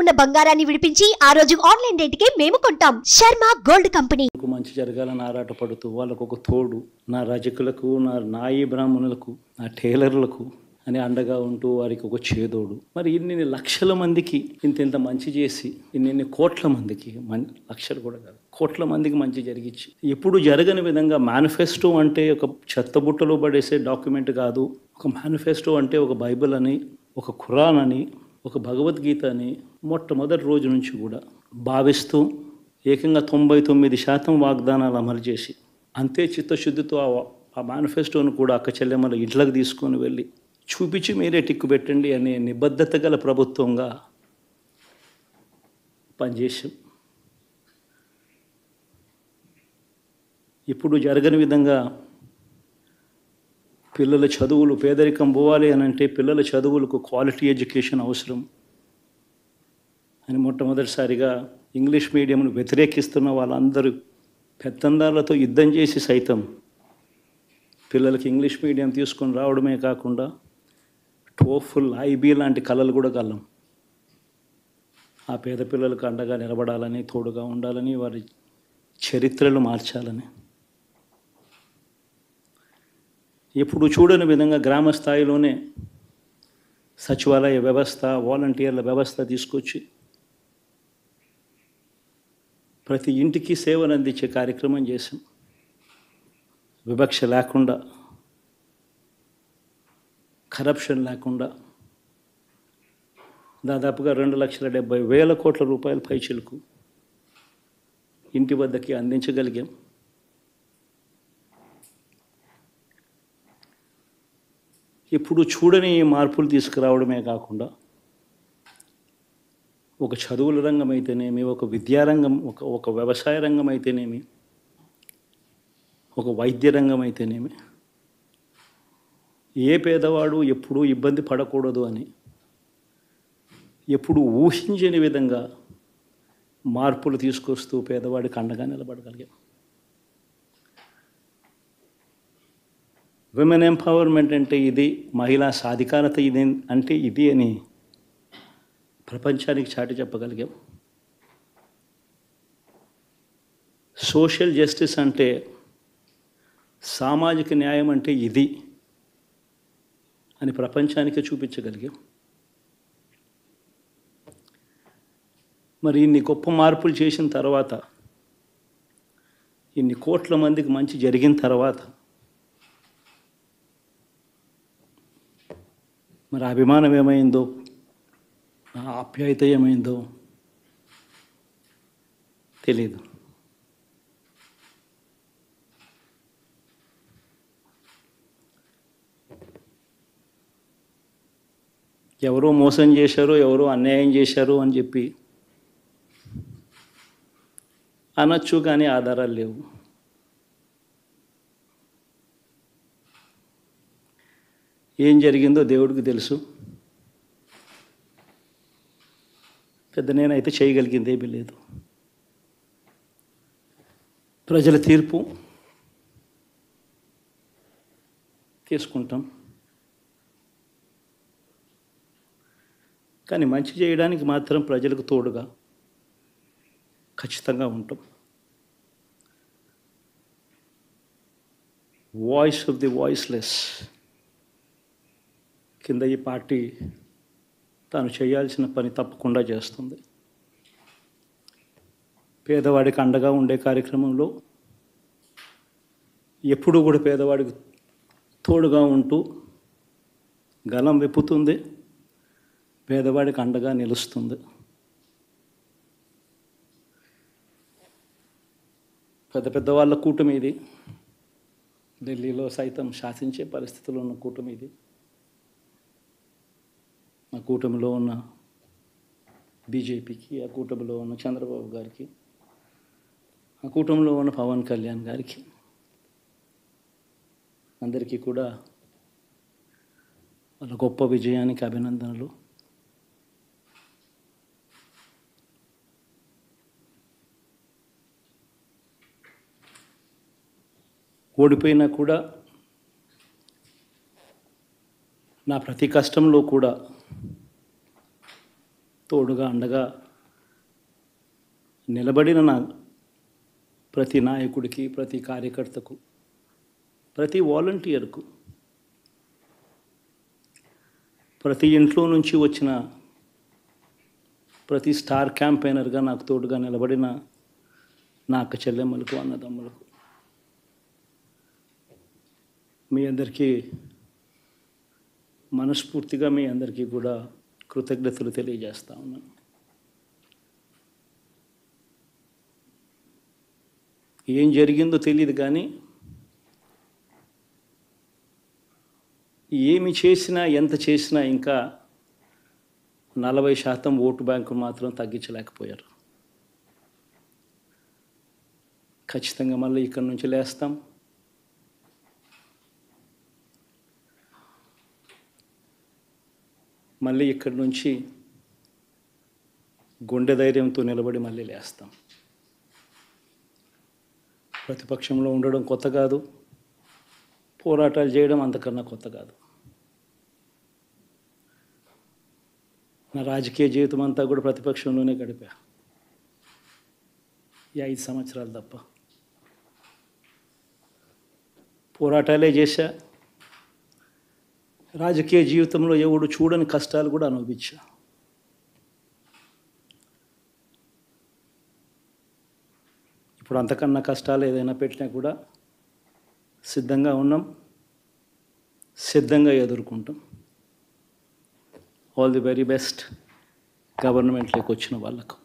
ఉన్న బంగారాన్ని విడిపించి ఆ రోజు ఆన్లైన్ రేటుకే మేము కొంటాం. Sharma gold company. మంచి జరగాలని ఆరాటపడుతూ వాళ్ళకు ఒక తోడు నా రజకులకు నా నాయి బ్రాహ్మణులకు నా టైలర్లకు అని అండగా ఉంటూ వారికి ఒక చేదోడు. మరి ఇన్ని లక్షల మందికి ఇంత ఇంత మంచి చేసి ఇన్ని కోట్ల మందికి మన్ లక్షలు కూడా కాదు కోట్ల మందికి మంచి జరిగించి ఎప్పుడు జరగని విధంగా మేనిఫెస్టో అంటే ఒక చెత్తబుట్టలో పడేసే డాక్యుమెంట్ కాదు ఒక మేనిఫెస్టో అంటే ఒక బైబిల్ అని ఒక ఖురాన్ అని ఒక భగవద్గీత అని మొట్టమొదటి రోజు నుంచి కూడా భావిస్తూ ఏకంగా తొంభై తొమ్మిది శాతం వాగ్దానాలు అమలు చేసి అంతే చిత్తశుద్ధితో ఆ మేనిఫెస్టోను కూడా అక్క చెల్లెమ్మల ఇంట్లోకి తీసుకొని వెళ్ళి చూపించి మీరే టిక్కు పెట్టండి అనే నిబద్ధత గల ప్రభుత్వంగా పనిచేసాం ఇప్పుడు జరగని విధంగా పిల్లల చదువులు పేదరికం పోవాలి అని అంటే పిల్లల చదువులకు క్వాలిటీ ఎడ్యుకేషన్ అవసరం. అని మొట్టమొదటిసారిగా ఇంగ్లీష్ మీడియంను వ్యతిరేకిస్తున్న వాళ్ళందరూ పెత్తందారులతో యుద్ధం చేసి సైతం పిల్లలకి ఇంగ్లీష్ మీడియం తీసుకొని రావడమే కాకుండా టోఫుల్ ఐబీ లాంటి కళలు కూడా కలం. ఆ పేద పిల్లలకు అండగా నిలబడాలని తోడుగా ఉండాలని వారి చరిత్రలు మార్చాలని. ఎప్పుడు చూడని విధంగా గ్రామ స్థాయిలోనే సచివాలయ వ్యవస్థ వాలంటీర్ల వ్యవస్థ తీసుకొచ్చి ప్రతి ఇంటికి సేవను అందించే కార్యక్రమం చేశాం. వివక్ష లేకుండా కరప్షన్ లేకుండా దాదాపుగా రెండు లక్షల డెబ్బై వేల కోట్ల రూపాయల పైచిలకు ఇంటి వద్దకి అందించగలిగాం. ఇప్పుడు చూడని మార్పులు తీసుకురావడమే కాకుండా ఒక చదువుల రంగం అయితేనేమి ఒక విద్యారంగం ఒక ఒక వ్యవసాయ రంగం అయితేనేమి ఒక వైద్య రంగం అయితేనేమి ఏ పేదవాడు ఎప్పుడూ ఇబ్బంది పడకూడదు అని ఎప్పుడు ఊహించని విధంగా మార్పులు తీసుకొస్తూ పేదవాడికి అండగా నిలబడగలిగాం. విమెన్ ఎంపవర్మెంట్ అంటే ఇది మహిళా సాధికారత ఇది అంటే ఇది అని ప్రపంచానికి చాటి చెప్పగలిగాం. సోషల్ జస్టిస్ అంటే సామాజిక న్యాయం అంటే ఇది అని ప్రపంచానికి చూపించగలిగాం. మరి ఇన్ని గొప్ప మార్పులు చేసిన తర్వాత ఇన్ని కోట్ల మందికి మంచి జరిగిన తర్వాత మరి అభిమానం ఏమైందో? ఆప్యాయత ఏమైందో? తెలీదు. ఎవరో మోసం చేశారు ఎవరో అన్యాయం చేశారు అని చెప్పి అనొచ్చు కానీ ఆధారాలు లేవు. ఏం జరిగిందో దేవుడికి తెలుసు. పెద్ద నేనైతే చేయగలిగింది ఏమీ లేదు. ప్రజల తీర్పు తీసుకుంటాం. కానీ మంచి చేయడానికి మాత్రం ప్రజలకు తోడుగా ఖచ్చితంగా ఉంటాం. వాయిస్ ఆఫ్ ది వాయిస్లెస్ కింద ఈ పార్టీ తాను చేయాల్సిన పని తప్పకుండా చేస్తుంది. పేదవాడికి అండగా ఉండే కార్యక్రమంలో ఎప్పుడూ కూడా పేదవాడికి తోడుగా ఉంటూ గలం విప్పుతుంది పేదవాడికి అండగా నిలుస్తుంది. పెద్ద పెద్ద వాళ్ళ కూటమి ఇది. ఢిల్లీలో సైతం శాసించే పరిస్థితులు ఉన్న కూటమి ఇది. ఆ కూటమిలో ఉన్న బీజేపీకి ఆ కూటమిలో ఉన్న చంద్రబాబు గారికి ఆ కూటమిలో ఉన్న పవన్ కళ్యాణ్ గారికి అందరికీ కూడా వాళ్ళ గొప్ప విజయానికి అభినందనలు. ఓడిపోయినా కూడా నా ప్రతి కష్టంలో కూడా తోడుగా అండగా నిలబడిన నా ప్రతి నాయకుడికి ప్రతి కార్యకర్తకు ప్రతి వాలంటీర్కు ప్రతి ఇంట్లో నుంచి వచ్చిన ప్రతి స్టార్ క్యాంపెయినర్గా నాకు తోడుగా నిలబడిన నా అక్క చెల్లెమ్మలకు అన్నదమ్ములకు మీ అందరికీ మనస్ఫూర్తిగా మీ అందరికీ కూడా కృతజ్ఞతలు తెలియజేస్తా ఉన్నాను. ఏం జరిగిందో తెలియదు కానీ ఏమి చేసినా ఎంత చేసినా ఇంకా నలభై శాతం ఓటు బ్యాంకు మాత్రం తగ్గించలేకపోయారు. ఖచ్చితంగా మళ్ళీ ఇక్కడి నుంచి లేస్తాం. మళ్ళీ ఇక్కడి నుంచి గుండె ధైర్యంతో నిలబడి మళ్ళీ లేస్తాం. ప్రతిపక్షంలో ఉండడం కొత్త కాదు. పోరాటాలు చేయడం అంతకన్నా కొత్త కాదు. నా రాజకీయ జీవితం అంతా కూడా ప్రతిపక్షంలోనే గడిపా. ఈ ఐదు సంవత్సరాలు తప్ప. పోరాటాలే చేశా. రాజకీయ జీవితంలో ఎవడు చూడని కష్టాలు కూడా అనుభవించా. ఇప్పుడు అంతకన్నా కష్టాలు ఏదైనా పెట్టినా కూడా సిద్ధంగా ఉన్నాం సిద్ధంగా ఎదుర్కొంటాం. ఆల్ ది వెరీ బెస్ట్ గవర్నమెంట్లోకి వచ్చిన వాళ్ళకు.